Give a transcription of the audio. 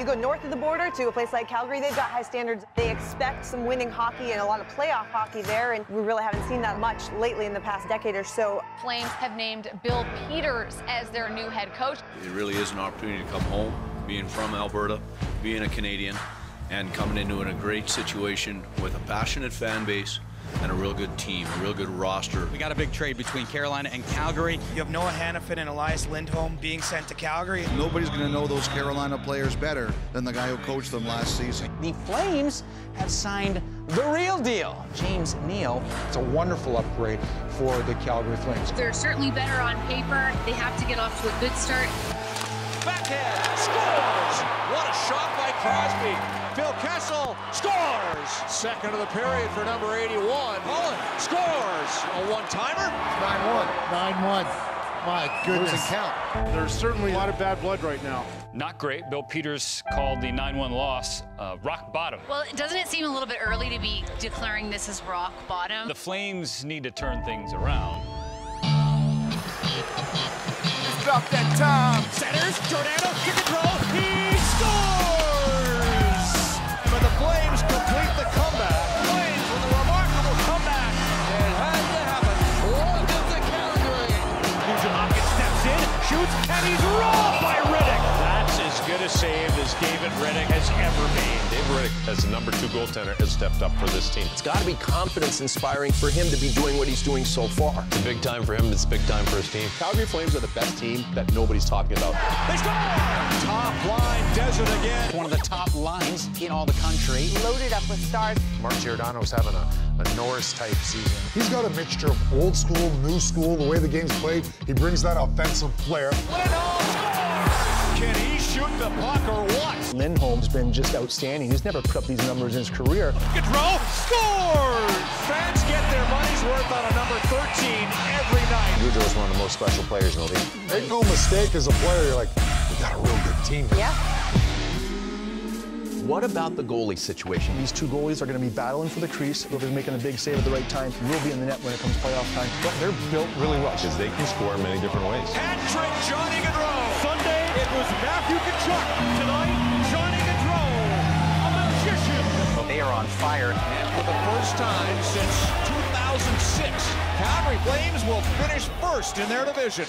You go north of the border to a place like Calgary, they've got high standards. They expect some winning hockey and a lot of playoff hockey there, and we really haven't seen that much lately in the past decade or so. Flames have named Bill Peters as their new head coach. It really is an opportunity to come home, being from Alberta, being a Canadian, and coming into a great situation with a passionate fan base and a real good team, a real good roster. We got a big trade between Carolina and Calgary. You have Noah Hanifin and Elias Lindholm being sent to Calgary. Nobody's going to know those Carolina players better than the guy who coached them last season. The Flames have signed the real deal, James Neal. It's a wonderful upgrade for the Calgary Flames. They're certainly better on paper. They have to get off to a good start. Backhand, scores! What a shot by Crosby. Phil Kessel scores! Second of the period for number 81. Holland scores! A one-timer? 9-1. 9-1. My goodness. Losing count. There's certainly a lot of bad blood right now. Not great. Bill Peters called the 9-1 loss uh, rock bottom. Well, doesn't it seem a little bit early to be declaring this as rock bottom? The Flames need to turn things around. It's about that time. Centers, Giordano, kick and roll. He shoots, and he's robbed by Rittich. That's as good a save as David Rittich has ever made. David Rittich, as the number two goaltender, has stepped up for this team. It's got to be confidence inspiring for him to be doing what he's doing so far. It's a big time for him. It's a big time for his team. Calgary Flames are the best team that nobody's talking about. They score! Top line, Desert again. One of the top lines in all the country. Loaded up with stars. Mark Giordano's having a, a Norris-type season. He's got a mixture of old school, new school, the way the game's played. He brings that offensive flair. Lindholm scores! Can he shoot the puck or what? Lindholm's been just outstanding. He's never put up these numbers in his career. Gaudreau scores! Fans get their money's worth on a number 13 every night. Gaudreau is one of the most special players in the league. Make no mistake, as a player, you're like, we got a real good team. Here. Yeah. What about the goalie situation? These two goalies are going to be battling for the crease. Whoever's making a big save at the right time will be in the net when it comes playoff time. But they're built really well. Because they can score in many different ways. Hat-trick Matthew Tkachuk. Tonight, Johnny Gaudreau, a magician. They are on fire. And for the first time since 2006, Calgary Flames will finish first in their division.